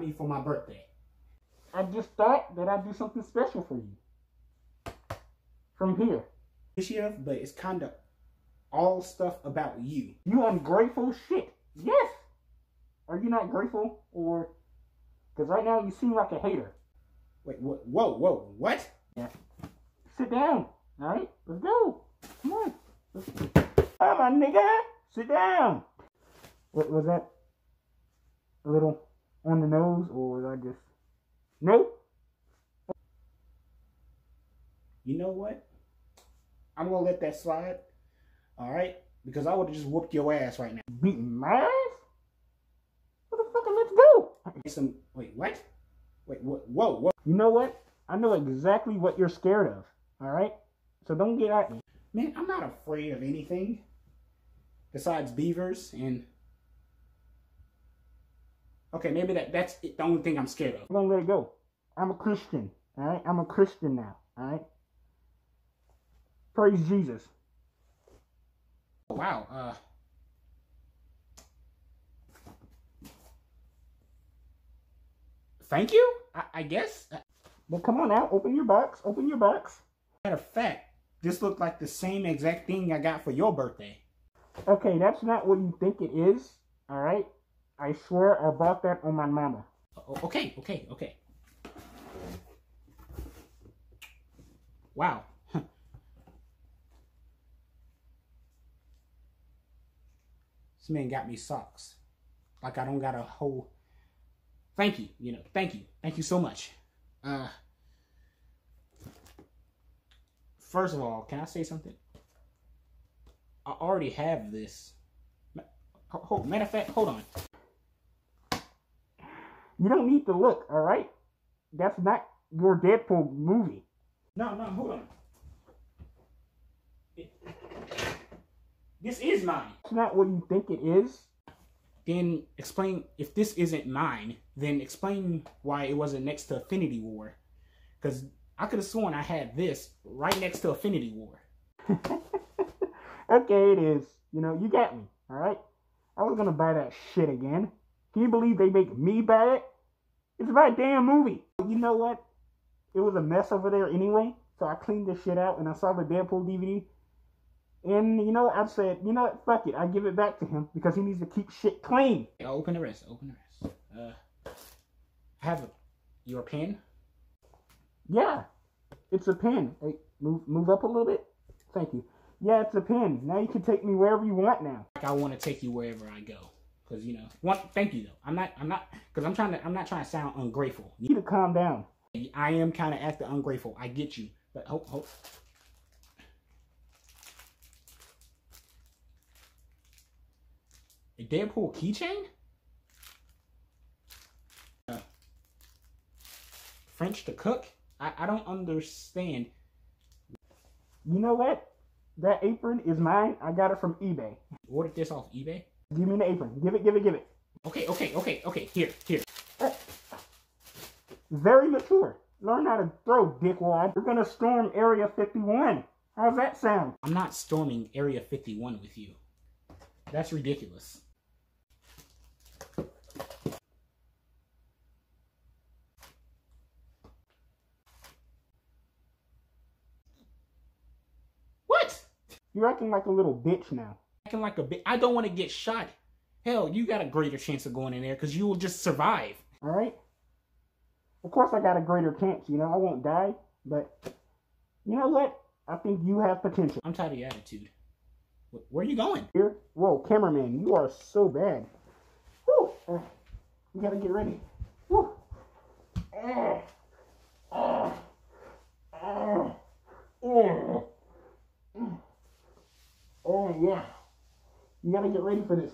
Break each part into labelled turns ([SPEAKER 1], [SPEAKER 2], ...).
[SPEAKER 1] me for my birthday?
[SPEAKER 2] I just thought that I'd do something special for you. From here.
[SPEAKER 1] This year, but it's kind of all stuff about you.
[SPEAKER 2] You ungrateful shit. Yes. Are you not grateful? Or, because right now you seem like a hater.
[SPEAKER 1] Wait, whoa, whoa, whoa, what?
[SPEAKER 2] Yeah. Sit down. All right, let's go. Come on. Let's... Come on, nigga. Sit down. What was that? A little on the nose, or was I just? Nope.
[SPEAKER 1] You know what? I'm gonna let that slide. All right, because I would have just whooped your ass right now.
[SPEAKER 2] Beating my ass? What the fuck? Let's go.
[SPEAKER 1] Some wait, what? Wait, what? Whoa, whoa.
[SPEAKER 2] You know what? I know exactly what you're scared of. All right, so don't get at me.
[SPEAKER 1] Man, I'm not afraid of anything besides beavers and. Okay, maybe that that's the only thing I'm scared of.
[SPEAKER 2] I'm gonna let it go. I'm a Christian. All right, I'm a Christian now. All right. Praise Jesus.
[SPEAKER 1] Wow. Uh. Thank you. I, I guess.
[SPEAKER 2] Well, come on now. Open your box. Open your box.
[SPEAKER 1] Matter of fact, this looked like the same exact thing I got for your birthday.
[SPEAKER 2] Okay, that's not what you think it is. All right. I swear I bought that on my mama.
[SPEAKER 1] Okay, okay, okay. Wow. this man got me socks. Like I don't got a whole. Thank you. You know, thank you. Thank you so much. Uh. First of all, can I say something? I already have this. Matter of fact, hold on.
[SPEAKER 2] You don't need to look, all right? That's not your Deadpool movie.
[SPEAKER 1] No, no, hold on. It, this is mine.
[SPEAKER 2] It's not what you think it is.
[SPEAKER 1] Then explain, if this isn't mine, then explain why it wasn't next to Infinity War. Because I could have sworn I had this right next to Infinity War.
[SPEAKER 2] okay, it is. You know, you got me, all right? I was going to buy that shit again. Can you believe they make me it? It's my damn movie. You know what? It was a mess over there anyway. So I cleaned this shit out and I saw the Deadpool DVD. And you know, I said, you know what? Fuck it. I give it back to him because he needs to keep shit clean.
[SPEAKER 1] Yeah, open the rest. Open the rest. Uh, have a, your pen?
[SPEAKER 2] Yeah, it's a pen. Hey, move move up a little bit. Thank you. Yeah, it's a pen. Now you can take me wherever you want now.
[SPEAKER 1] I want to take you wherever I go. Cause you know, one. Thank you though. I'm not. I'm not. Cause I'm trying to. I'm not trying to sound ungrateful.
[SPEAKER 2] You need to calm down.
[SPEAKER 1] I am kind of acting ungrateful. I get you, but hope, hope. A Deadpool keychain? Uh, French to cook? I, I don't understand.
[SPEAKER 2] You know what? That apron is mine. I got it from eBay.
[SPEAKER 1] Ordered this off eBay?
[SPEAKER 2] Give me the apron. Give it, give it, give it.
[SPEAKER 1] Okay, okay, okay, okay. Here, here. Uh,
[SPEAKER 2] very mature. Learn how to throw, dickwad. We're gonna storm Area 51. How's that sound?
[SPEAKER 1] I'm not storming Area 51 with you. That's ridiculous. What?
[SPEAKER 2] You're acting like a little bitch now.
[SPEAKER 1] Acting like a bitch. I don't want to get shot. Hell, you got a greater chance of going in there because you will just survive.
[SPEAKER 2] All right? Of course, I got a greater chance. You know, I won't die, but you know what? I think you have potential.
[SPEAKER 1] I'm tired of your attitude. Where are you going?
[SPEAKER 2] Here? Whoa, cameraman, you are so bad. Woo! Uh, you gotta get ready. Woo! Uh, uh, uh, uh. Oh yeah. You gotta get ready for this.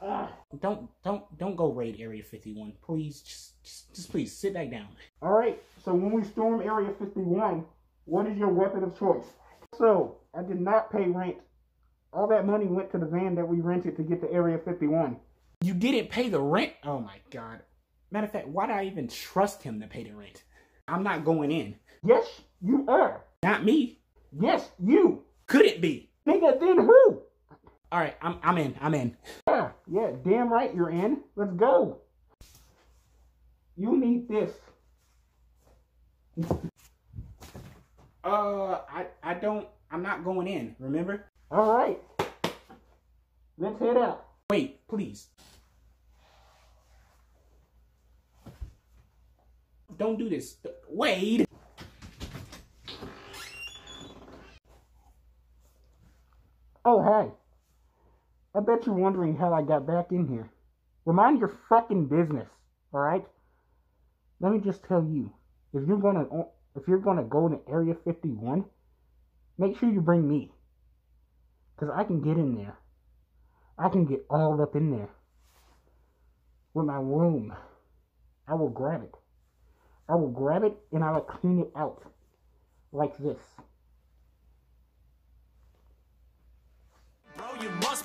[SPEAKER 1] Uh. Don't don't don't go raid Area 51. Please just, just just please sit back down.
[SPEAKER 2] Alright, so when we storm Area 51, what is your weapon of choice? So, I did not pay rent. All that money went to the van that we rented to get to Area 51.
[SPEAKER 1] You didn't pay the rent? Oh my god. Matter of fact, why did I even trust him to pay the rent? I'm not going in.
[SPEAKER 2] Yes, you are.
[SPEAKER 1] Not me.
[SPEAKER 2] Yes, you.
[SPEAKER 1] Could it be?
[SPEAKER 2] Nigga, then who?
[SPEAKER 1] All right, I'm I'm in. I'm in.
[SPEAKER 2] Yeah, yeah, damn right you're in. Let's go. You need this.
[SPEAKER 1] Uh, I I don't. I'm not going in. Remember?
[SPEAKER 2] All right. Let's head out.
[SPEAKER 1] Wait, please. Don't do this, Wade.
[SPEAKER 2] Oh, hey. I bet you're wondering how I got back in here. Well, mind your fucking business, all right? Let me just tell you, if you're gonna if you're gonna go to Area 51, make sure you bring me, cause I can get in there. I can get all up in there with my room. I will grab it. I will grab it and I will clean it out like this.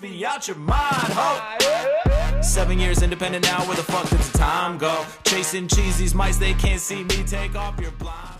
[SPEAKER 3] Be out your mind, ho. Seven years independent now, where the fuck did the time go? Chasing cheesies, mice, they can't see me. Take off your blind.